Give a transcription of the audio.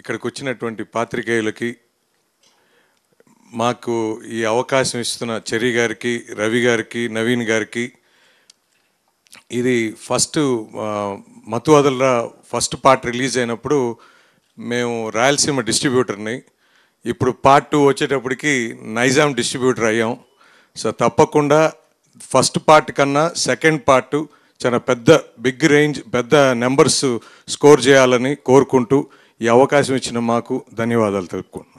ఇక్కడికి వచ్చినటువంటి పాత్రికేయులకి మాకు ఈ అవకాశం ఇస్తున్న చెరి గారికి రవి గారికి నవీన్ గారికి ఇది ఫస్ట్ ఆ, ఫస్ట్ పార్ట్ రిలీజ్ అయినప్పుడు మేము రాయలసీమ డిస్ట్రిబ్యూటర్ని ఇప్పుడు పార్ట్ టూ వచ్చేటప్పటికి నైజాం డిస్ట్రిబ్యూటర్ అయ్యాం. సో తప్పకుండా ఫస్ట్ పార్ట్ కన్నా సెకండ్ పార్ట్ చాలా పెద్ద బిగ్ రేంజ్ పెద్ద నెంబర్స్ స్కోర్ చేయాలని కోరుకుంటూ ఈ అవకాశం ఇచ్చిన మాకు ధన్యవాదాలు తెలుపుకోండి